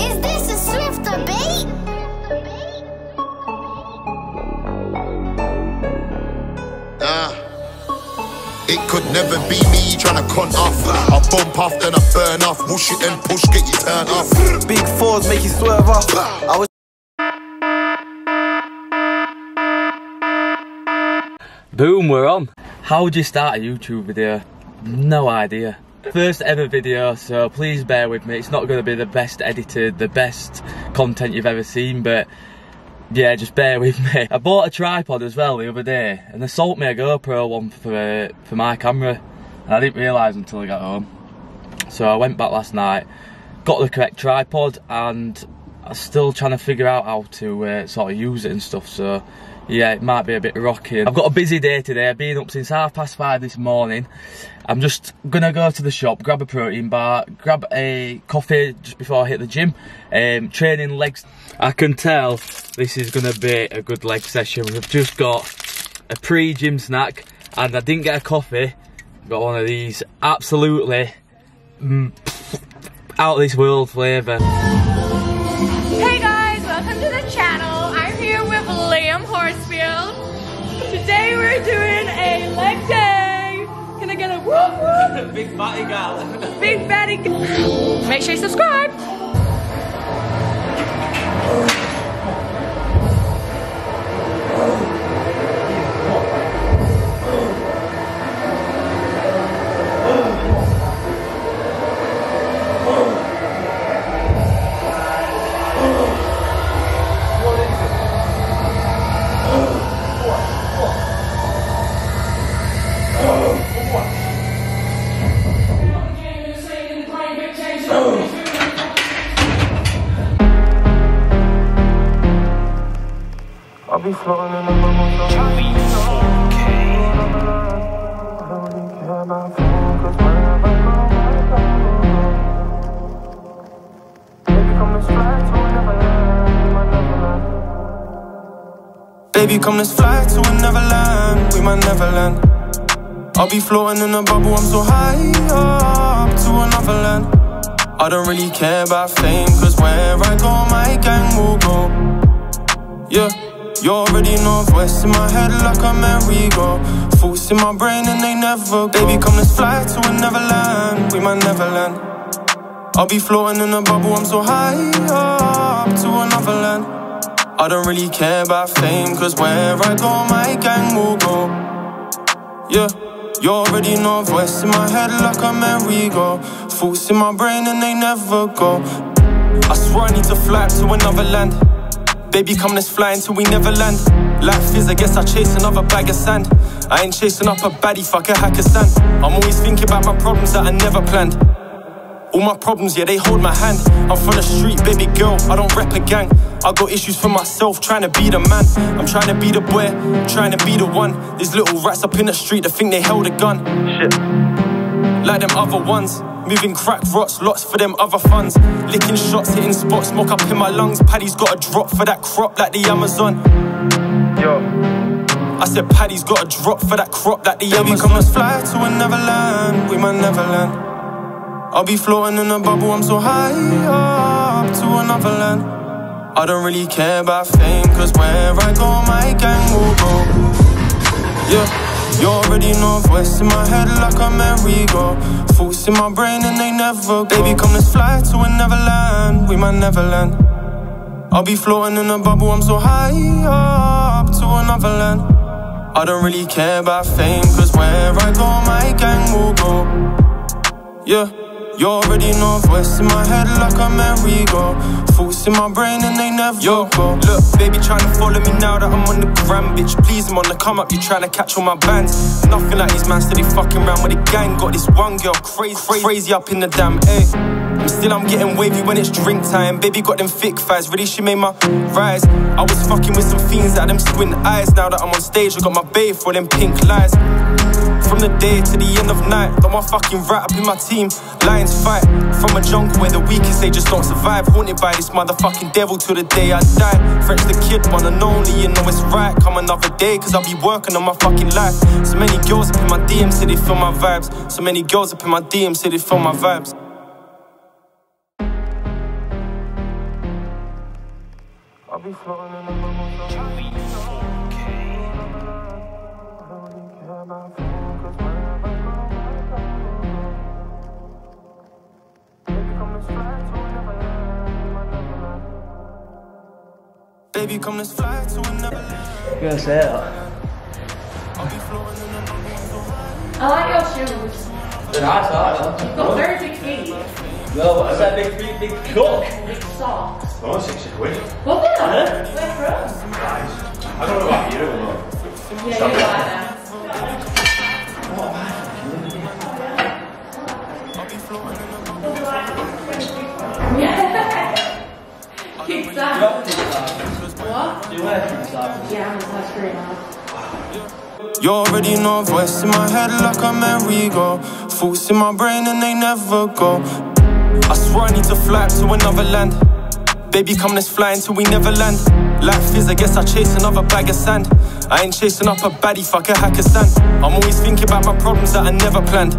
Is this a Swift debate? Ah. It could never be me trying to con off. I bump off, then I burn off. Whoosh it, then push, get you turned off. Big fours make you swerve off. I was Boom, we're on. How would you start a YouTube video? No idea. First ever video, so please bear with me. It's not going to be the best edited, the best content you've ever seen, but yeah, just bear with me. I bought a tripod as well the other day, and they sold me a GoPro one for uh, for my camera, and I didn't realise until I got home. So I went back last night, got the correct tripod, and I'm still trying to figure out how to uh, sort of use it and stuff. So yeah, it might be a bit rocky. I've got a busy day today. I've been up since half past five this morning. I'm just gonna go to the shop, grab a protein bar, grab a coffee just before I hit the gym. Um, training legs. I can tell this is gonna be a good leg session. We've just got a pre-gym snack, and I didn't get a coffee. Got one of these absolutely mm, out of this world flavour. Hey guys, welcome to the channel. I'm here with Liam Horsfield. Today we're doing a leg day. Can I get a whoop whoop? Big fatty gal. Big fatty. g- Make sure you subscribe. I'll be floating in. Baby, come let's fly to another land, Neverland. Baby, come Neverland, we Neverland. I'll be floating in a bubble, I'm so high up to another land. I don't really care about fame, cause where I go, my gang will go. Yeah, you already know voice in my head like a merry-go. Thoughts in my brain and they never go. Baby, come let's fly to a Neverland, we my Neverland. I'll be floating in a bubble, I'm so high up to another land. I don't really care about fame, cause where I go, my gang will go. Yeah, you already know voice in my head like a merry-go. Thoughts in my brain and they never go. I swear I need to fly to another land. Baby, come let's fly until we never land. Life is, I guess I chase another bag of sand. I ain't chasing up a baddie, fuck a hacker stand. I'm always thinking about my problems that I never planned. All my problems, yeah, they hold my hand. I'm from the street, baby girl, I don't rep a gang. I got issues for myself, trying to be the man. I'm trying to be the boy, trying to be the one. These little rats up in the street that think they held a gun. Shit. Like them other ones. Moving crack rots, lots for them other funds. Licking shots, hitting spots, smoke up in my lungs. Paddy's got a drop for that crop like the Amazon. Yo. I said Paddy's got a drop for that crop like the Amazon. Baby, come let's fly to a Neverland, we my Neverland. I'll be floating in a bubble, I'm so high up to another land. I don't really care about fame, cause where I go, my gang will go. Yeah, you already know voice in my head like a merry-go. Thoughts in my brain and they never go. Baby, come let's fly to a Neverland, we my Neverland. I'll be floating in a bubble, I'm so high up to another land. I don't really care about fame, cause where I go, my gang will go. Yeah, you already know voice in my head like a merry-go. Thoughts in my brain and they never Yo, go. Look, baby, trying to follow me now that I'm on the gram, bitch. Please, I'm on the come up, you trying to catch all my bands. Nothing like these man steady fucking round with the gang. Got this one girl crazy, crazy up in the damn A. Still, I'm getting wavy when it's drink time. Baby got them thick thighs, really she made my rise. I was fucking with some fiends had them squint eyes. Now that I'm on stage, I got my babe for them pink lies. From the day to the end of night, got my fucking rat up in my team. Lions fight from a jungle where the weakest they just don't survive. Haunted by this motherfucking devil till the day I die. French the kid, one and only, you know it's right. Come another day, cause I'll be working on my fucking life. So many girls up in my DM say they feel my vibes. So many girls up in my DM say they feel my vibes. I'll be floating in the Baby, come let's fly to another land. gonna say that? I'll be floating in the I like your shoes. They're nice, aren't You've got very big feet. No, what's that big feet, big cock? Big socks. Oh, 60 quid. What the? Where from? I don't know about you, already voice in my head like a merry-go Thoughts in my brain and they never go. I swear I need to fly to another land. Baby come let's fly until we never land. Life is I guess I chase another bag of sand. I ain't chasing up a baddie, fuck a hacker stand I'm always thinking about my problems that I never planned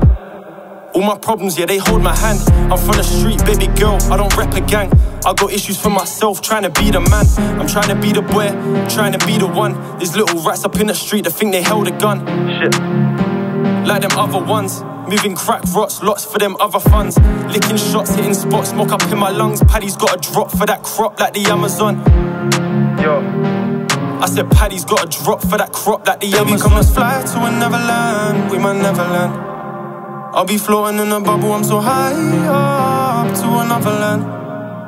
all my problems, yeah, they hold my hand. I'm from the street, baby girl, I don't rep a gang. I got issues for myself, trying to be the man. I'm trying to be the boy, trying to be the one. These little rats up in the street that think they held a gun. Shit. Like them other ones. Moving crack rots, lots for them other funds. Licking shots, hitting spots, smoke up in my lungs. Paddy's got a drop for that crop like the Amazon. Yo. I said Paddy's got a drop for that crop like the Baby, Amazon. come let's fly to another land. We might never land. I'll be floating in a bubble, I'm so high up to another land.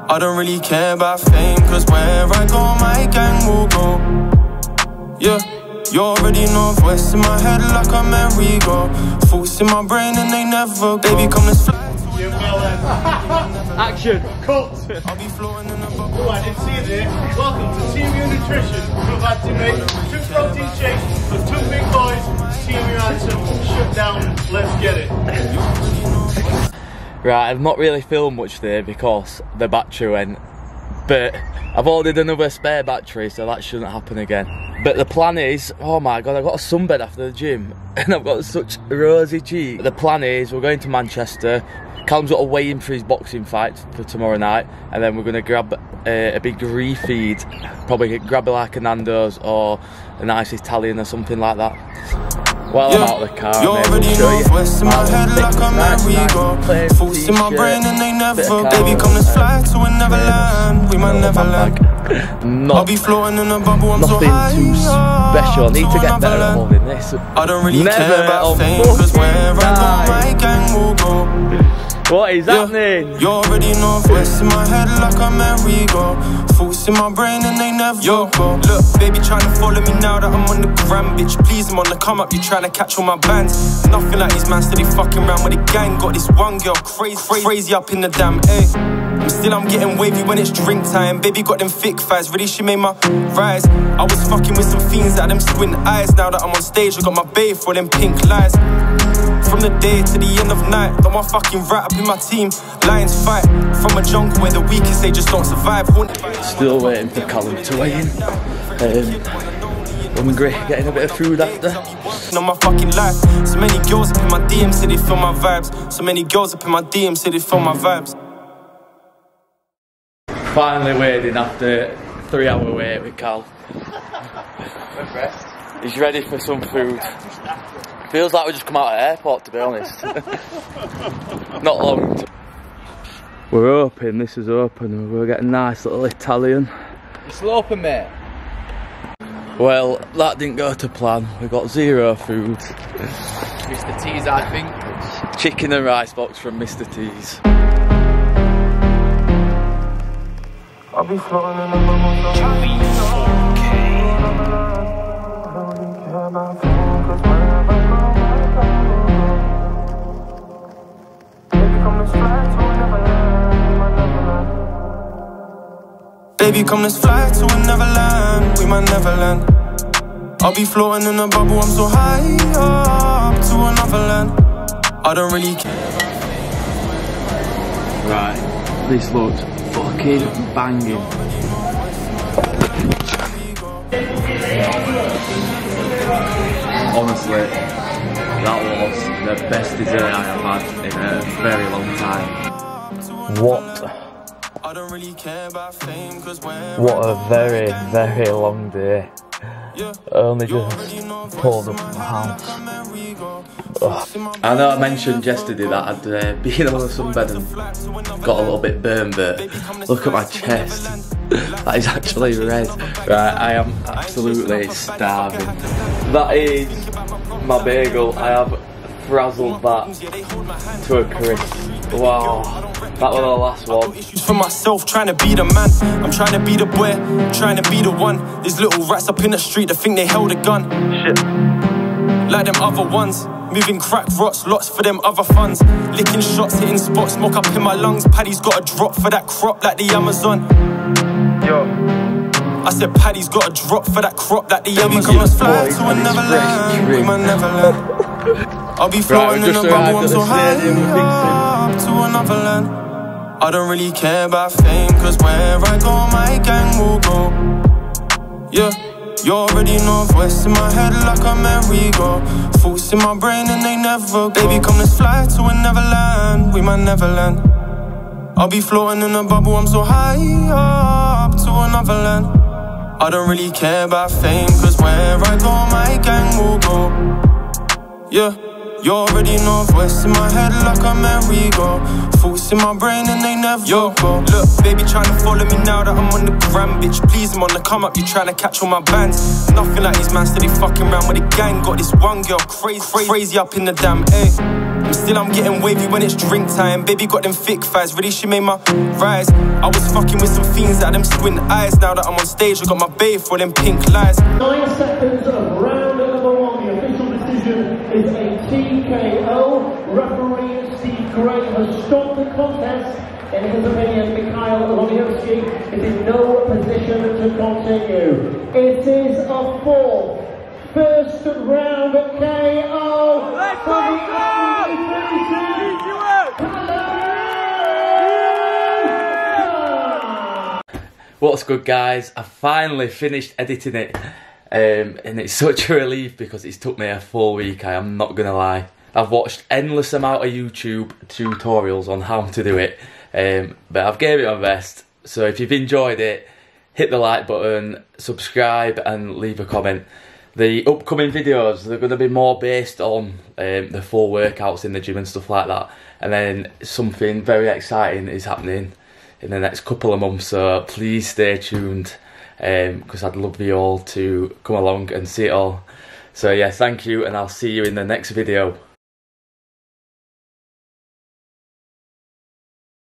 I don't really care about fame, cause where I go, my gang will go. Yeah, you already know voice in my head like a merry-go. Thoughts in my brain and they never go. Baby, come let's fly. you fell. Action! Cut. I'll be floating in a bubble. Oh, I didn't see it there. Welcome to Team U Nutrition. We've had to make two two big boys. Team shut down. Let's get it. Right, I've not really filmed much there because the battery went. But I've ordered another spare battery, so that shouldn't happen again. But the plan is, oh my god, I've got a sunbed after the gym, and I've got such rosy cheeks. The plan is, we're going to Manchester. Callum's got to weigh in for his boxing fight for tomorrow night, and then we're going to grab uh, a big refeed. Probably grab like a Nando's or a nice Italian or something like that. While I'm out of the car, You mate, already we'll show you voice in my head like a nice, nice merry-go. Thoughts in my brain and they never of go. camo, Baby, come let's fly to another land. We might never land. I'll be floating in a bubble, I'm so nothing high too special. I need to get better at holding this. I don't really Never care about fame, cause where I go, my gang will go. What is Yeah. happening? You already know voice in my head like a merry-go Thoughts in my brain and they never Yo, go. Look, baby tryna follow me now that I'm on the gram Bitch, please, I'm on the come up, you tryna catch all my bands. Nothing like these man steady fucking round with the gang. Got this one girl crazy, crazy, crazy up in the damn A I'm still, I'm getting wavy when it's drink time. Baby got them thick thighs, really she made my rise. I was fucking with some fiends that had them squint eyes. Now that I'm on stage, I got my babe for them pink lies from the day to the end of night, got my fucking rat up in my team. Lions fight from a jungle where the weakest they just don't survive. Haunted by Still waiting for Callum to weigh in. Um, hungry, getting a bit of food after. on my fucking life. So many girls up in my DM say they feel my vibes. So many girls up in my DM say they feel my vibes. Finally waiting after three hour wait with Cal. He's ready for some food. Feels like we just come out of the airport to be honest. Not long. We're open, this is open, we're getting a nice little Italian. It's still open, mate. Well, that didn't go to plan. We got zero food. Mr. T's, I think. Chicken and rice box from Mr. T's. I'll be floating in the Baby, come let's fly to another land. We might never land. I'll be floating in a bubble, I'm so high up to to another land. I don't really care. Right, this looks fucking banging. Honestly, that was the best dessert I have had in a very long time. What? I don't really care about fame, cause when What a very, very long day. Only just pulled up from the house. Ugh. I know I mentioned yesterday that I'd uh, been on a sunbed and got a little bit burned, but look at my chest. that is actually red. Right, I am absolutely starving. That is my bagel. I have frazzled that to a crisp. Wow, that was the last one. for myself, trying to be the man. I'm trying to be the boy, trying to be the one. These little rats up in the street that think they held a gun. Shit. Like them other ones. Moving crack rots, lots for them other funds. Licking shots, hitting spots, smoke up in my lungs. Paddy's got a drop for that crop like the Amazon. Yo. I said Paddy's got a drop for that crop like the Amazon. Let's fly to another land, we might never land. I'll be floating in a bubble, I'm so high up to another land. I don't really care about fame, cause where I go, my gang will go. Yeah, you already know voice in my head like a merry-go. Thoughts in my brain and they never go. Baby, come let's fly to another land, we might never land. I'll be floating in a bubble, I'm so high up to another land. I don't really care about fame, cause where I go, my gang will go. Yeah. You already know voice in my head like a merry-go Thoughts in my brain and they never Yo, go. Look, baby trying to follow me now that I'm on the gram Bitch, please, I'm on the come up, you trying to catch all my bands. Nothing like these man steady fucking round with the gang. Got this one girl crazy, crazy up in the damn A I'm still, I'm getting wavy when it's drink time Baby got them thick thighs, really she made my rise I was fucking with some fiends that had them squint eyes Now that I'm on stage, I got my babe for them pink lies Nine seconds of round number one. The official decision is a TKO. Referee Steve Gray has stopped the contest. In his opinion, Mikhail Lomyovsky is in no position to continue. It is a fourth. First round KO What's good, guys? I finally finished editing it, um, and it's such a relief because it's took me a full week. I am not gonna lie. I've watched endless amount of YouTube tutorials on how to do it, um, but I've gave it my best. So if you've enjoyed it, hit the like button, subscribe, and leave a comment. The upcoming videos they're going to be more based on um, the full workouts in the gym and stuff like that, and then something very exciting is happening in the next couple of months. So please stay tuned um, because I'd love you all to come along and see it all. So yeah, thank you, and I'll see you in the next video.